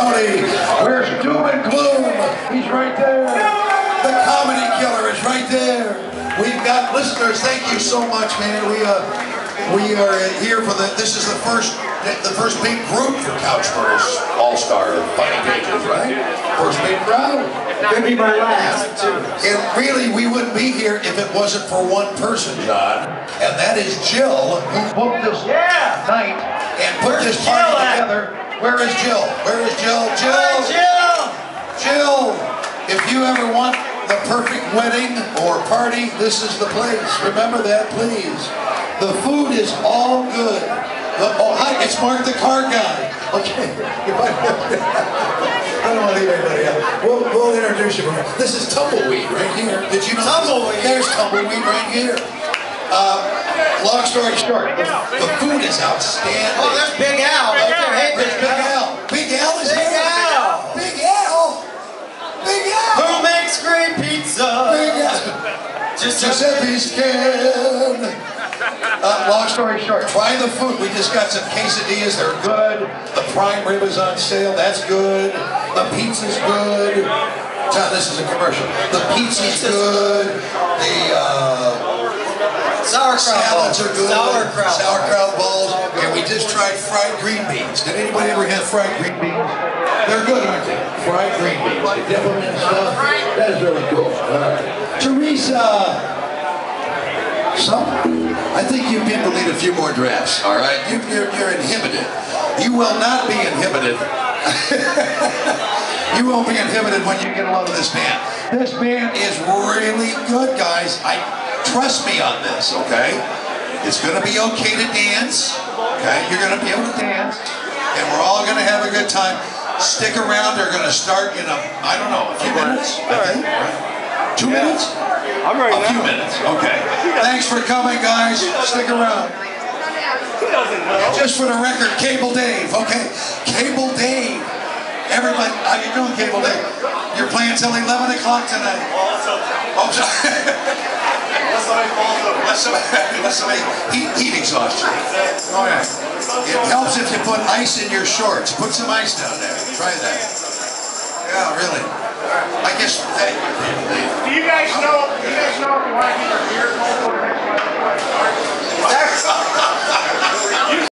Tony. Where's Doom and Gloom? He's right there. The comedy killer is right there. We've got listeners. Thank you so much, man. We uh, we are here for the. This is the first the first big group for Couch All Star Funny Pages, right? First big crowd. Could be my last, too. And really, we wouldn't be here if it wasn't for one person, John, and that is Jill, who booked this Yeah. night put this Jill together. Where is Jill? Where is Jill? Jill! Jill! Jill, if you ever want the perfect wedding or party, this is the place. Remember that, please. The food is all good. The- oh, hi, it's Mark the car guy. Okay. I don't want to leave anybody out. We'll, we'll introduce you. This is Tumbleweed right here. Did you know? Tumbleweed? There's Tumbleweed right here. Uh, long story short, the, the food is outstanding. Oh, there's Big Al. right there. Hey, Big Big Al. Big Al is Big here. Al. Big Al. Big Al. Who makes great pizza? Big Al. Giuseppe's can. Uh, long story short, try the food. We just got some quesadillas. They're good. The prime rib is on sale. That's good. The pizza's good. John, this is a commercial. The pizza's good. Salads are good. Sauerkraut. Sauerkraut balls. And we just tried fried green beans. Did anybody ever have fried green beans? They're good, aren't they? Fried green beans. You dip them in stuff. That is really cool. Right. Teresa. Some, I think you people need a few more drafts, all right? You, you're, you're inhibited. You will not be inhibited. you won't be inhibited when you get a load of this band. This band is really good, guys. I trust me on this, okay? It's gonna be okay to dance, okay? You're gonna be able to dance, and we're all gonna have a good time. Stick around. They're gonna start in a, I don't know, a few minutes. I think. right? Two minutes? I'm ready A few now. minutes, okay. Thanks for coming, guys. Stick around. He doesn't know. Just for the record, Cable Dave, okay? Cable Dave. Everybody, how you doing, Cable Dave? You're playing till 11 o'clock tonight. Oh, sorry. Unless somebody falls somebody, unless heat, heat exhaustion. Oh, yeah. It helps if you put ice in your shorts. Put some ice down there. Try that. Yeah, really. I guess, thank you, Cable Dave. Do you guys know? Do you guys know if you want to